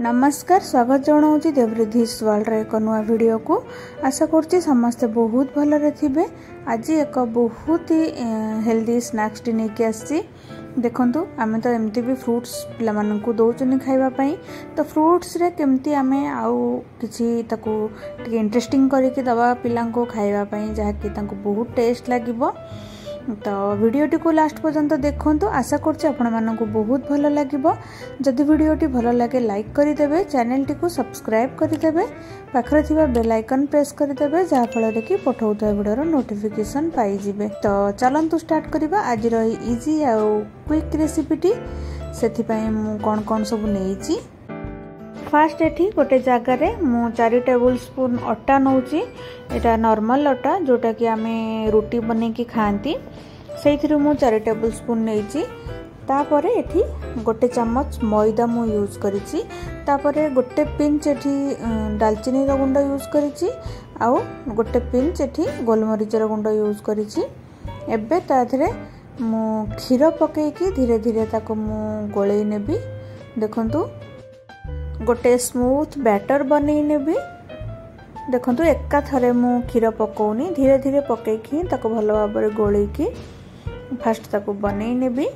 ନମସ୍କାର ସ୍ୱାଗତ ଜଣାଉଛି ଦେବରିଧିସ୍ ୱାର୍ଲଡ଼ର ଏକ ନୂଆ ଭିଡ଼ିଓକୁ ଆଶା କରୁଛି ସମସ୍ତେ ବହୁତ ଭଲରେ ଥିବେ ଆଜି ଏକ ବହୁତ ହି ହେଲ୍ଦି ସ୍ନାକ୍ସଟି ନେଇକି ଆସିଛି ଦେଖନ୍ତୁ ଆମେ ତ ଏମିତି ବି ଫ୍ରୁଟ୍ସ ପିଲାମାନଙ୍କୁ ଦେଉଛନ୍ତି ଖାଇବା ପାଇଁ ତ ଫ୍ରୁଟ୍ସରେ କେମିତି ଆମେ ଆଉ କିଛି ତାକୁ ଟିକେ ଇଣ୍ଟରେଷ୍ଟିଂ କରିକି ଦେବା ପିଲାଙ୍କୁ ଖାଇବା ପାଇଁ ଯାହାକି ତାଙ୍କୁ ବହୁତ ଟେଷ୍ଟ ଲାଗିବ ତ ଭିଡ଼ିଓଟିକୁ ଲାଷ୍ଟ ପର୍ଯ୍ୟନ୍ତ ଦେଖନ୍ତୁ ଆଶା କରୁଛି ଆପଣମାନଙ୍କୁ ବହୁତ ଭଲ ଲାଗିବ ଯଦି ଭିଡ଼ିଓଟି ଭଲ ଲାଗେ ଲାଇକ୍ କରିଦେବେ ଚ୍ୟାନେଲଟିକୁ ସବସ୍କ୍ରାଇବ୍ କରିଦେବେ ପାଖରେ ଥିବା ବେଲ୍ ଆଇକନ୍ ପ୍ରେସ୍ କରିଦେବେ ଯାହାଫଳରେ କି ପଠାଉଥିବା ଭିଡ଼ିଓର ନୋଟିଫିକେସନ୍ ପାଇଯିବେ ତ ଚାଲନ୍ତୁ ଷ୍ଟାର୍ଟ କରିବା ଆଜିର ଏଇ ଇଜି ଆଉ କ୍ୱିକ୍ ରେସିପିଟି ସେଥିପାଇଁ ମୁଁ କ'ଣ କ'ଣ ସବୁ ନେଇଛି ফার্স্ট এটি ଗୋଟେ ଜାଗାରେ ମୁଁ ଚାରି ଟେବୁଲ ସ୍ପୁନ୍ ଅଟା ନେଉଛି ଏଇଟା ନର୍ମାଲ୍ ଅଟା ଯେଉଁଟାକି ଆମେ ରୁଟି ବନେଇକି ଖାଆନ୍ତି ସେଇଥିରୁ ମୁଁ ଚାରି ଟେବୁଲ ସ୍ପୁନ୍ ନେଇଛି ତାପରେ ଏଠି ଗୋଟେ ଚାମଚ ମଇଦା ମୁଁ ୟୁଜ୍ କରିଛି ତାପରେ ଗୋଟେ ପିଞ୍ଚ ଏଠି ଡାଲଚିନିର ଗୁଣ୍ଡ ୟୁଜ୍ କରିଛି ଆଉ ଗୋଟେ ପିଞ୍ଚ ଏଠି ଗୋଲମରିଚର ଗୁଣ୍ଡ ୟୁଜ୍ କରିଛି ଏବେ ତା ଦେହରେ ମୁଁ କ୍ଷୀର ପକାଇକି ଧୀରେ ଧୀରେ ତାକୁ ମୁଁ ଗୋଳେଇ ନେବି ଦେଖନ୍ତୁ ଗୋଟେ ସ୍ମୁଥ୍ ବ୍ୟାଟର୍ ବନେଇ ନେବି ଦେଖନ୍ତୁ ଏକାଥରେ ମୁଁ କ୍ଷୀର ପକାଉନି ଧୀରେ ଧୀରେ ପକାଇକି ତାକୁ ଭଲ ଭାବରେ ଗୋଳେଇକି ଫାଷ୍ଟ ତାକୁ ବନେଇ ନେବି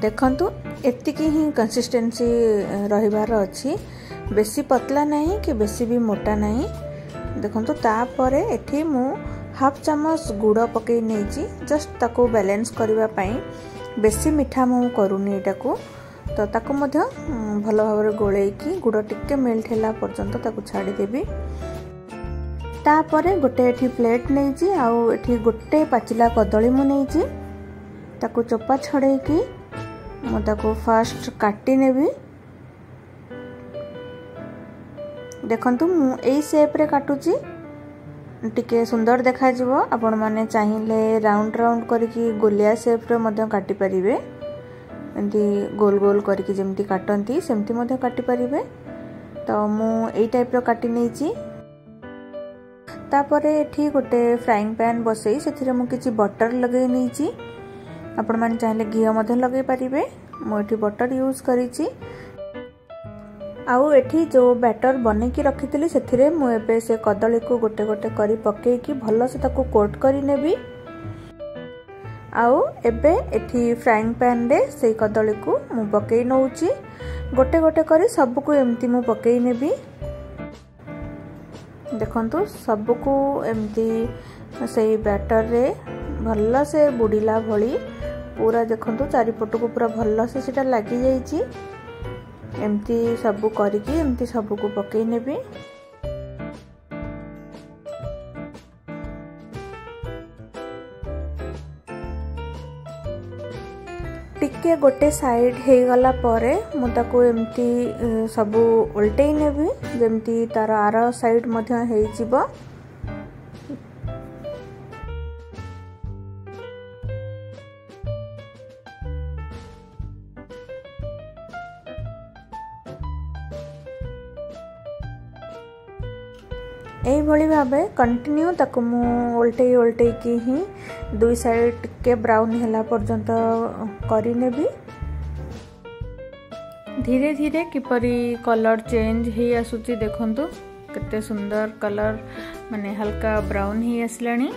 ଦେଖନ୍ତୁ ଏତିକି ହିଁ କନସିଷ୍ଟେନ୍ସି ରହିବାର ଅଛି ବେଶୀ ପତଲା ନାହିଁ କି ବେଶୀ ବି ମୋଟା ନାହିଁ ଦେଖନ୍ତୁ ତାପରେ ଏଠି ମୁଁ ହାଫ୍ ଚାମଚ ଗୁଡ଼ ପକାଇ ନେଇଛି ଜଷ୍ଟ ତାକୁ ବାଲାନ୍ସ କରିବା ପାଇଁ ବେଶୀ ମିଠା ମୁଁ କରୁନି ଏଇଟାକୁ ତ ତାକୁ ମଧ୍ୟ ଭଲ ଭାବରେ ଗୋଳେଇକି ଗୁଡ଼ ଟିକେ ମେଲ୍ଟ ହେଲା ପର୍ଯ୍ୟନ୍ତ ତାକୁ ଛାଡ଼ିଦେବି ତାପରେ ଗୋଟେ ଏଠି ପ୍ଲେଟ୍ ନେଇଛି ଆଉ ଏଠି ଗୋଟେ ପାଚିଲା କଦଳୀ ମୁଁ ନେଇଛି ତାକୁ ଚୋପା ଛଡ଼େଇକି ମୁଁ ତାକୁ ଫାଷ୍ଟ କାଟିନେବି ଦେଖନ୍ତୁ ମୁଁ ଏଇ ସେପ୍ରେ କାଟୁଛି ଟିକେ ସୁନ୍ଦର ଦେଖାଯିବ ଆପଣମାନେ ଚାହିଁଲେ ରାଉଣ୍ଡ ରାଉଣ୍ଡ କରିକି ଗୋଲିଆ ସେପ୍ରେ ମଧ୍ୟ କାଟିପାରିବେ ଏମିତି ଗୋଲ ଗୋଲ କରିକି ଯେମିତି କାଟନ୍ତି ସେମିତି ମଧ୍ୟ କାଟିପାରିବେ ତ ମୁଁ ଏଇ ଟାଇପ୍ର କାଟି ନେଇଛି ତାପରେ ଏଠି ଗୋଟେ ଫ୍ରାଇଂ ପ୍ୟାନ୍ ବସେଇ ସେଥିରେ ମୁଁ କିଛି ବଟର୍ ଲଗେଇ ନେଇଛି ଆପଣମାନେ ଚାହିଁଲେ ଘିଅ ମଧ୍ୟ ଲଗାଇ ପାରିବେ ମୁଁ ଏଠି ବଟର ୟୁଜ୍ କରିଛି ଆଉ ଏଠି ଯେଉଁ ବ୍ୟାଟର ବନେଇକି ରଖିଥିଲି ସେଥିରେ ମୁଁ ଏବେ ସେ କଦଳୀକୁ ଗୋଟେ ଗୋଟେ କରି ପକାଇକି ଭଲସେ ତାକୁ କୋଟ୍ କରିନେବି ଆଉ ଏବେ ଏଠି ଫ୍ରାଇଂ ପ୍ୟାନ୍ରେ ସେଇ କଦଳୀକୁ ମୁଁ ପକାଇ ନେଉଛି ଗୋଟେ ଗୋଟେ କରି ସବୁକୁ ଏମିତି ମୁଁ ପକାଇ ନେବି ଦେଖନ୍ତୁ ସବୁକୁ ଏମିତି ସେଇ ବ୍ୟାଟରରେ ଭଲସେ ବୁଡ଼ିଲା ଭଳି ପୁରା ଦେଖନ୍ତୁ ଚାରିପଟକୁ ପୁରା ଭଲସେ ସେଇଟା ଲାଗିଯାଇଛି ଏମିତି ସବୁ କରିକି ଏମିତି ସବୁକୁ ପକାଇ ନେବି ଟିକେ ଗୋଟେ ସାଇଡ୍ ହେଇଗଲା ପରେ ମୁଁ ତାକୁ ଏମିତି ସବୁ ଓଲଟେଇ ନେବି ଯେମିତି ତାର ଆର ସାଇଡ୍ ମଧ୍ୟ ହେଇଯିବ ଏଇଭଳି ଭାବେ କଣ୍ଟିନ୍ୟୁ ତାକୁ ମୁଁ ଓଲଟେଇ ଓଲଟେଇକି ହିଁ ଦୁଇ ସାଇଡ଼୍ ଟିକେ ବ୍ରାଉନ୍ ହେଲା ପର୍ଯ୍ୟନ୍ତ କରିନେବି ଧୀରେ ଧୀରେ କିପରି କଲର୍ ଚେଞ୍ଜ ହେଇ ଆସୁଛି ଦେଖନ୍ତୁ କେତେ ସୁନ୍ଦର କଲର୍ ମାନେ ହାଲକା ବ୍ରାଉନ୍ ହେଇ ଆସିଲାଣି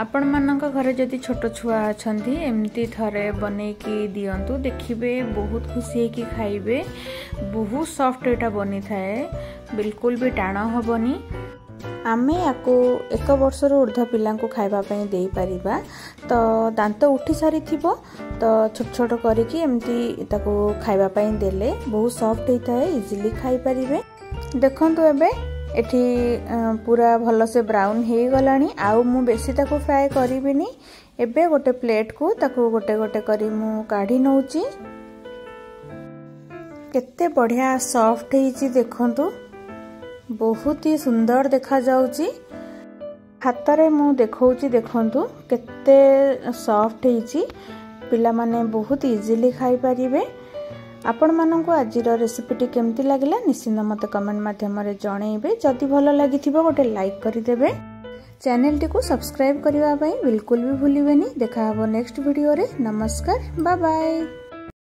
ଆପଣମାନଙ୍କ ଘରେ ଯଦି ଛୋଟ ଛୁଆ ଅଛନ୍ତି ଏମିତି ଥରେ ବନେଇକି ଦିଅନ୍ତୁ ଦେଖିବେ ବହୁତ ଖୁସି ହେଇକି ଖାଇବେ ବହୁତ ସଫ୍ଟ ଏଇଟା ବନିଥାଏ ବିଲକୁଲ ବି ଟାଣ ହେବନି ଆମେ ୟାକୁ ଏକ ବର୍ଷରୁ ଉର୍ଦ୍ଧ୍ୱ ପିଲାଙ୍କୁ ଖାଇବା ପାଇଁ ଦେଇପାରିବା ତ ଦାନ୍ତ ଉଠି ସାରିଥିବ ତ ଛୋଟ ଛୋଟ କରିକି ଏମିତି ତାକୁ ଖାଇବା ପାଇଁ ଦେଲେ ବହୁତ ସଫ୍ଟ ହେଇଥାଏ ଇଜିଲି ଖାଇପାରିବେ ଦେଖନ୍ତୁ ଏବେ ଏଠି ପୁରା ଭଲସେ ବ୍ରାଉନ୍ ହେଇଗଲାଣି ଆଉ ମୁଁ ବେଶୀ ତାକୁ ଫ୍ରାଏ କରିବିନି ଏବେ ଗୋଟେ ପ୍ଲେଟ୍କୁ ତାକୁ ଗୋଟେ ଗୋଟେ କରି ମୁଁ କାଢ଼ି ନେଉଛି କେତେ ବଢ଼ିଆ ସଫ୍ଟ ହେଇଛି ଦେଖନ୍ତୁ ବହୁତ ହି ସୁନ୍ଦର ଦେଖାଯାଉଛି ହାତରେ ମୁଁ ଦେଖାଉଛି ଦେଖନ୍ତୁ କେତେ ସଫ୍ଟ ହେଇଛି ପିଲାମାନେ ବହୁତ ଇଜିଲି ଖାଇପାରିବେ ଆପଣମାନଙ୍କୁ ଆଜିର ରେସିପିଟି କେମିତି ଲାଗିଲା ନିଶ୍ଚିନ୍ତ ମୋତେ କମେଣ୍ଟ ମାଧ୍ୟମରେ ଜଣେଇବେ ଯଦି ଭଲ ଲାଗିଥିବ ଗୋଟେ ଲାଇକ୍ କରିଦେବେ ଚ୍ୟାନେଲଟିକୁ ସବସ୍କ୍ରାଇବ୍ କରିବା ପାଇଁ ବିଲକୁଲ ବି ଭୁଲିବେନି ଦେଖା ହେବ ନେକ୍ସଟ ଭିଡ଼ିଓରେ ନମସ୍କାର ବା ବାଏ